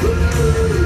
Yeah.